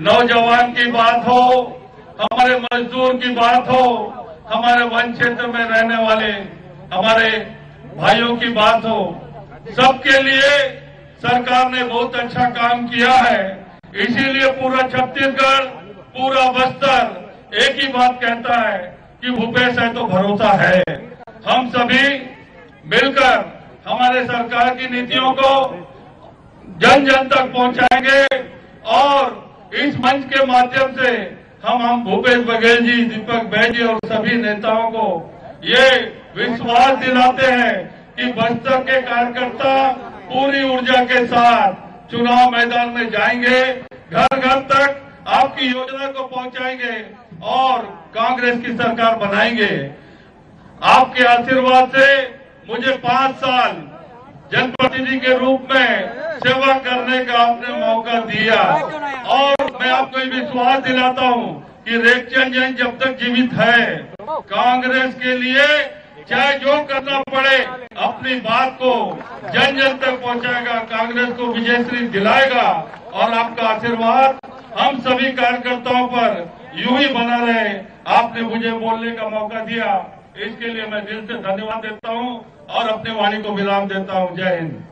नौजवान की बात हो, हमारे मजदूर की बात हो, हमारे वन क्षेत्र में रहने वाले, हमारे भाइयों की बात हो, सबके लिए सरकार ने बहुत अच्छा काम किया है। इसीलिए पूरा छत्तीसगढ़, पूरा बस्तर एक ही बात कहता है कि भूपेश है तो भरोसा है। हम सभी मिलकर हमारे सरकार की नीतियों को जन जन तक पहुंचाएँगे और इस मंच के माध्यम से हम हम भूपेश बघेल जी, दीपक बैज जी और सभी नेताओं को ये विश्वास दिलाते हैं कि बस्तर के कार्यकर्ता पूरी ऊर्जा के साथ चुनाव मैदान में जाएँगे, घर घर तक आपकी योजना को पहुंचाएँगे और कांग्रेस की सरकार बनाएँगे। आपके आशीर्वाद से मुझे पाँच साल जनप्रतिनिधि के रूप में सेवा करने का आपने मौका दिया। मैं आपको विश्वास दिलाता हूँ कि रेखचंद जैन जब तक जीवित है, कांग्रेस के लिए चाहे जो करना पड़े, अपनी बात को जन जन तक पहुंचाएगा, कांग्रेस को विजयश्री दिलाएगा और आपका आशीर्वाद हम सभी कार्यकर्ताओं पर यूँ ही बना रहे। आपने मुझे बोलने का मौका दिया, इसके लिए मैं दिल से धन्यवाद देता हूँ और अपने वाणी को विराम देता हूँ। जय हिंद।